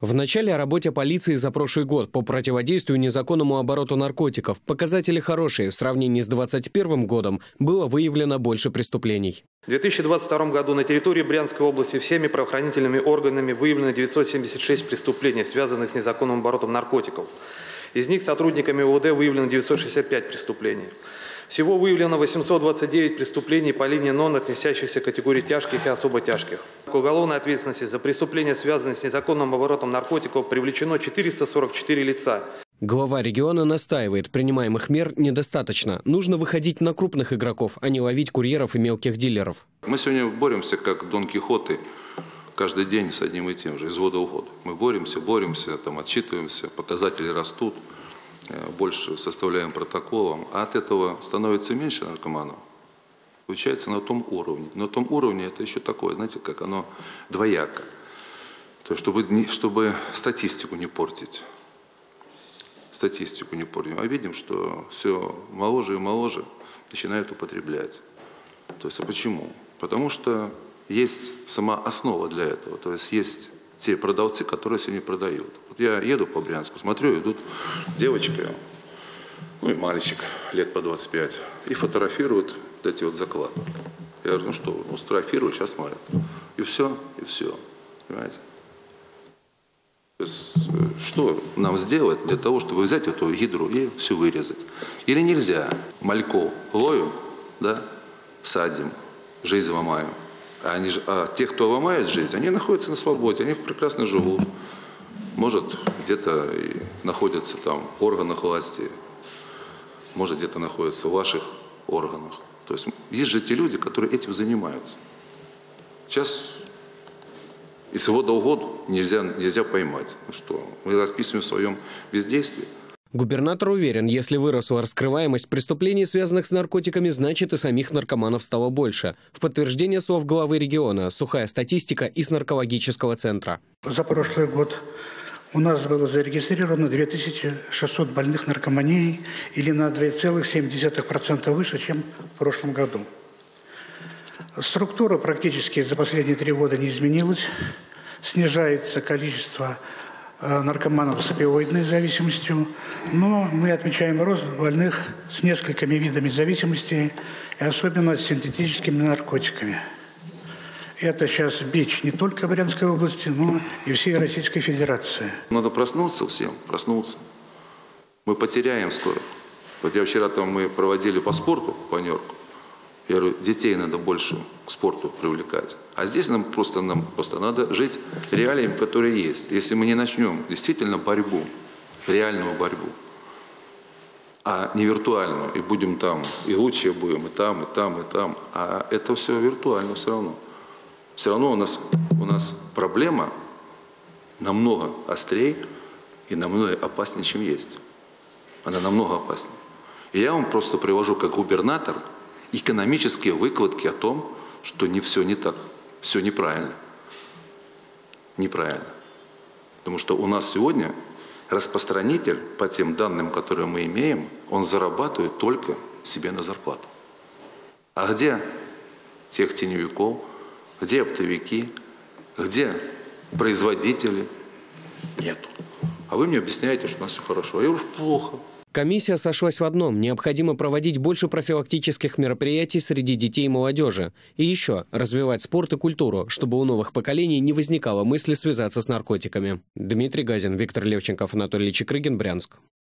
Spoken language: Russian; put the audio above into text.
В начале о работе полиции за прошлый год по противодействию незаконному обороту наркотиков показатели хорошие. В сравнении с 2021 годом было выявлено больше преступлений. В 2022 году на территории Брянской области всеми правоохранительными органами выявлено 976 преступлений, связанных с незаконным оборотом наркотиков. Из них сотрудниками УВД выявлено 965 преступлений. Всего выявлено 829 преступлений по линии НОН, относящихся к категории тяжких и особо тяжких. К уголовной ответственности за преступления, связанные с незаконным оборотом наркотиков, привлечено 444 лица. Глава региона настаивает, принимаемых мер недостаточно. Нужно выходить на крупных игроков, а не ловить курьеров и мелких дилеров. Мы сегодня боремся, как Дон Кихоты, каждый день с одним и тем же, из года в год. Мы боремся, боремся, там, отчитываемся, показатели растут. Э, больше составляем протоколом, а от этого становится меньше наркоманов, получается на том уровне. На том уровне это еще такое, знаете, как оно двояко. То есть, чтобы, чтобы статистику не портить. Статистику не портить. А видим, что все моложе и моложе начинают употреблять. То есть, а почему? Потому что есть сама основа для этого. То есть, есть те продавцы, которые сегодня продают. Вот я еду по Брянску, смотрю, идут девочка, ну и мальчик лет по 25, и фотографируют вот эти вот заклады. Я говорю, ну что, ну сфотографировали, сейчас смотрят. И все, и все. Понимаете? Э, что нам сделать для того, чтобы взять эту гидру и все вырезать? Или нельзя? Мальков ловим, да, садим, жизнь ломаем. Они, а те, кто ломает жизнь, они находятся на свободе, они прекрасно живут. Может, где-то и находятся там в органах власти, может, где-то находятся в ваших органах. То есть есть же те люди, которые этим занимаются. Сейчас из года в год нельзя, нельзя поймать. Ну что, мы расписываем в своем бездействии. Губернатор уверен, если выросла раскрываемость преступлений, связанных с наркотиками, значит и самих наркоманов стало больше. В подтверждение слов главы региона сухая статистика из наркологического центра. За прошлый год у нас было зарегистрировано 2600 больных наркоманией или на 2,7% выше, чем в прошлом году. Структура практически за последние три года не изменилась. Снижается количество наркоманов с опиоидной зависимостью, но мы отмечаем рост больных с несколькими видами зависимости, и особенно с синтетическими наркотиками. Это сейчас бич не только Брянской области, но и всей Российской Федерации. Надо проснуться всем, проснуться. Мы потеряем скоро. Вот я вчера там мы проводили по спорту, по Нью-Йорку. Я говорю, детей надо больше к спорту привлекать. А здесь нам просто, нам просто надо жить реалиями, которые есть. Если мы не начнем действительно борьбу, реальную борьбу, а не виртуальную, и будем там, и лучше будем, и там, и там, и там, а это все виртуально все равно. Все равно у нас, у нас проблема намного острее и намного опаснее, чем есть. Она намного опаснее. И я вам просто привожу как губернатор – экономические выкладки о том, что не все не так, все неправильно. Неправильно. Потому что у нас сегодня распространитель, по тем данным, которые мы имеем, он зарабатывает только себе на зарплату. А где тех теневиков, где оптовики, где производители? Нету. А вы мне объясняете, что у нас все хорошо. А я уж плохо. Комиссия сошлась в одном – необходимо проводить больше профилактических мероприятий среди детей и молодежи. И еще – развивать спорт и культуру, чтобы у новых поколений не возникало мысли связаться с наркотиками. Дмитрий Газин, Виктор Левченков, Анатолий Чекрыгин, Брянск.